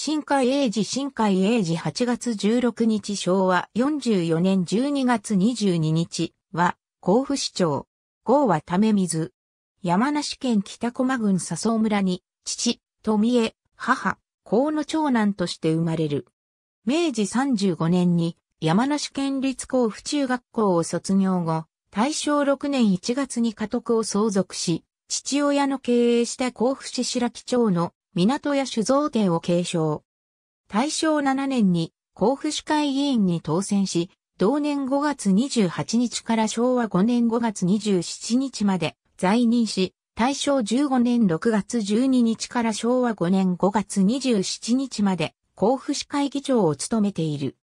新海英治新海英治8月16日昭和44年12月22日は、甲府市長。郷はため水。山梨県北駒郡笹生村に、父、富江、母、河の長男として生まれる。明治35年に山梨県立甲府中学校を卒業後、大正6年1月に家督を相続し、父親の経営した甲府市白木町の港屋酒造店を継承。大正7年に甲府市会議員に当選し、同年5月28日から昭和5年5月27日まで在任し、大正15年6月12日から昭和5年5月27日まで甲府市会議長を務めている。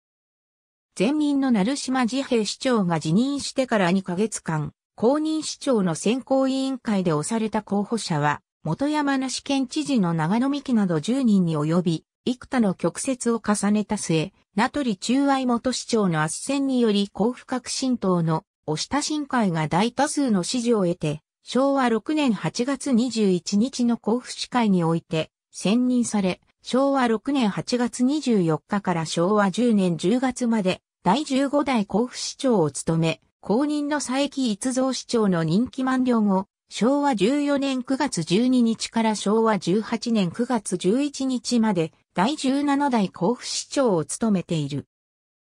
前任の成島自平市長が辞任してから2ヶ月間、公認市長の選考委員会で押された候補者は、元山梨県知事の長野美希など10人に及び、幾多の曲折を重ねた末、名取中愛元市長の圧戦により甲府革新党の押下新会が大多数の支持を得て、昭和6年8月21日の甲府市会において選任され、昭和6年8月24日から昭和10年10月まで第15代甲府市長を務め、公認の佐伯逸造市長の任期満了後、昭和14年9月12日から昭和18年9月11日まで第17代甲府市長を務めている。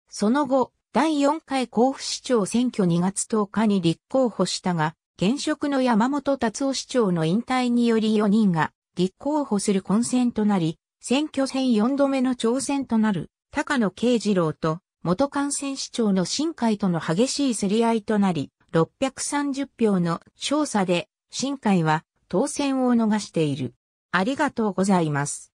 その後、第4回甲府市長選挙2月10日に立候補したが、現職の山本達夫市長の引退により4人が立候補する混戦となり、選挙戦4度目の挑戦となる高野慶次郎と元感染市長の新海との激しい競り合いとなり、630票の勝差で新海は当選を逃している。ありがとうございます。